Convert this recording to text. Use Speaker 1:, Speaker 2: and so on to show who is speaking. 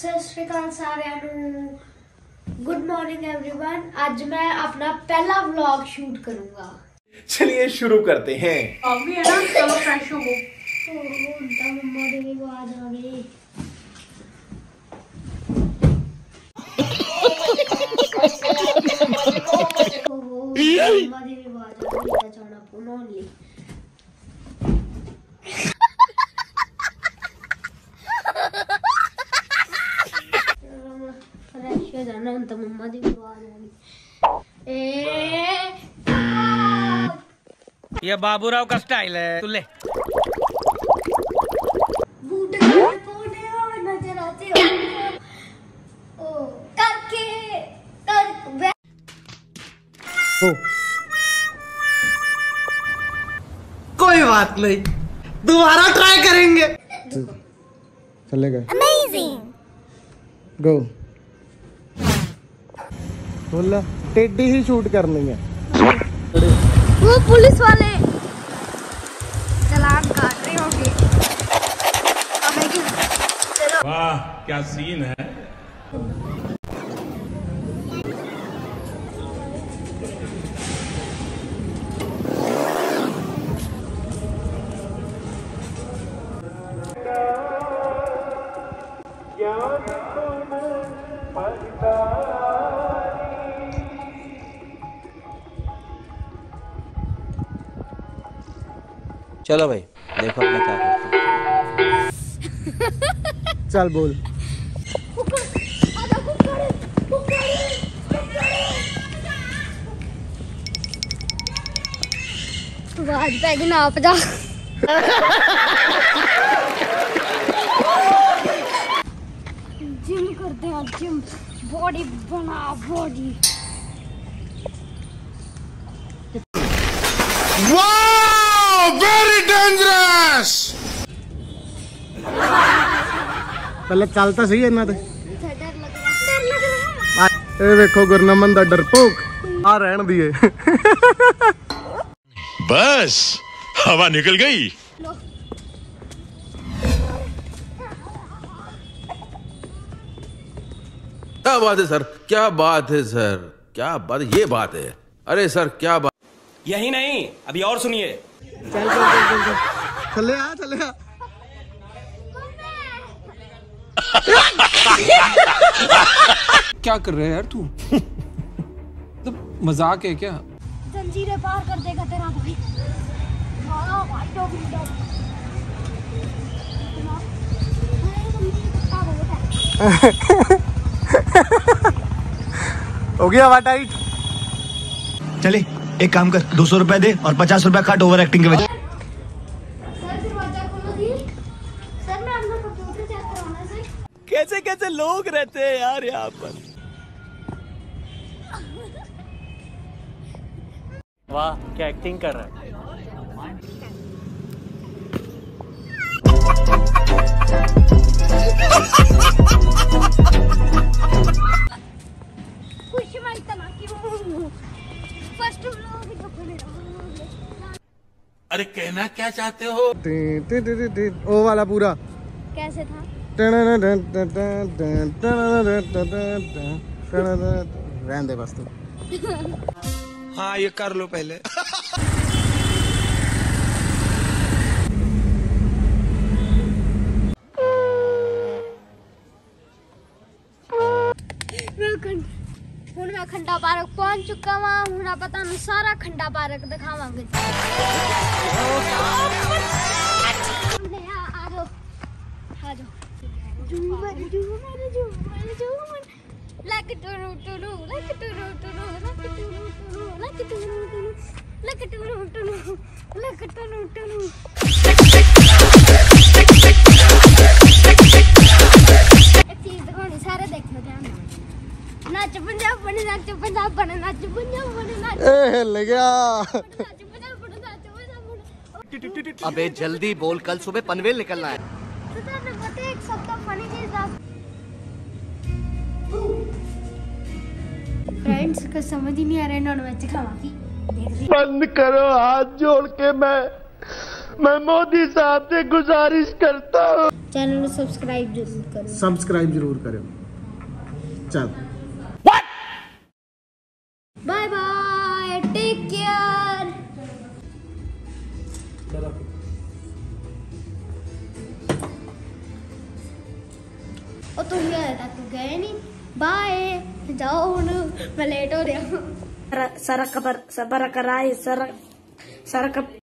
Speaker 1: ਸਤਿ ਸ਼੍ਰੀ ਅਕਾਲ ਸਾਰਿਆਂ ਨੂੰ ਗੁੱਡ ਮਾਰਨਿੰਗ एवरीवन ਅੱਜ ਮੈਂ ਆਪਣਾ ਪਹਿਲਾ ਵਲੌਗ ਸ਼ੂਟ ਕਰੂੰਗਾ
Speaker 2: चलिए शुरू करते हैं
Speaker 3: अभी है ना चलो फ्रेश हो
Speaker 1: ਹੁਣ ਤਾਂ ਮੰਮਾ ਦੀ ਵੀ ਆਵਾਜ਼ ਆ ਗਈ ਓਹੋ, ਮੰਮਾ ਦੀ ਵੀ ਆਵਾਜ਼ ਆ ਗਈ ਤਾਂ ਜਾਣਾ ਪੁਣਾ ਲਈ मम्मा की आवाज़ आ रही
Speaker 4: ये बाबूराव का स्टाइल है तू ले।
Speaker 2: कोई बात नहीं दोबारा ट्राई करेंगे।
Speaker 5: चलेगा। अमेजिंग गो बोला टेडी ही शूट करनी है।
Speaker 1: वो पुलिस वाले चलान काट रहे होंगे।
Speaker 6: वाह क्या सीन है?
Speaker 7: चलो भाई देखो अपना क्या करते हैं।
Speaker 5: चल बोल।
Speaker 1: आवाज़ पैगी ना आप जा। जिम करते हैं जिम। बॉडी बना बॉडी
Speaker 2: वेरी
Speaker 5: पहले चलता सही है ना ते
Speaker 1: डर लग रहा डर लग रहा
Speaker 5: ਇਹ ਵੇਖੋ ਗੁਰਨਮਨ ਦਾ ਡਰਪੋਕ ਆ ਰਹਿਣ ਦੀਏ
Speaker 6: बस हवा निकल गई
Speaker 7: क्या बात है सर क्या बात है सर क्या बात ये बात है अरे सर क्या बात
Speaker 4: यही नहीं अभी और सुनिए
Speaker 5: ਥੱਲੇ ਆ ਥੱਲੇ ਆ
Speaker 8: क्या कर रहे है यार तू? तो मज़ाक है क्या?
Speaker 1: जंजीरें पार कर देगा तेरा भाई। हाँ भाई डॉगी डॉग
Speaker 5: हो। गया हवा टाइट
Speaker 9: चले एक काम कर दो सौ रुपया दे और पचास रुपया काट ओवर एक्टिंग के वजह
Speaker 4: कैसे लोग रहते हैं यार यहाँ पर? वाह क्या एक्टिंग कर रहा है?
Speaker 6: अरे कहना क्या चाहते हो?
Speaker 5: दे, दे, दे, दे, दे, ओ वाला पूरा।
Speaker 1: कैसे था?
Speaker 5: बस तू
Speaker 8: हाँ ये कर लो पहले।
Speaker 1: खंडा पार्क पहुँच चुका वहाँ हूँ पता सारा खंडा पार्क दिखावा Mari dulu, mari dulu, mari dulu. Like turu turu, like turu turu, like turu turu, like turu turu, like turu turu, like turu turu. नच पंजाब बने नच पंजाब बने
Speaker 5: नच पंजाब बने
Speaker 1: नच ए हिल गया
Speaker 7: अबे जल्दी बोल कल सुबह पनवेल निकलना है
Speaker 1: फ्रेंड्स को समझ ही नहीं आ रहा है नॉन
Speaker 2: बंद करो हाथ जोड़ के मैं मैं मोदी साहब से गुजारिश करता हूँ।
Speaker 1: चैनल को सब्सक्राइब ज़रूर करो।
Speaker 2: सब्सक्राइब ज़रूर करो। चल।
Speaker 1: बाय बाय टेक केयर ਉਹ ਤੁਸੀਂ ਹਲੇ ਤੱਕ ਗਏ ਨਹੀਂ ਬਾਏ, ਜਾਓ ਹੁਣ, ਮੈਂ ਲੇਟ ਹੋ ਰਿਹਾ।
Speaker 10: ਸਰਕ ਪਰ ਸਬਰ ਕਰਾਈ ਸਰਕ ਸਰਕ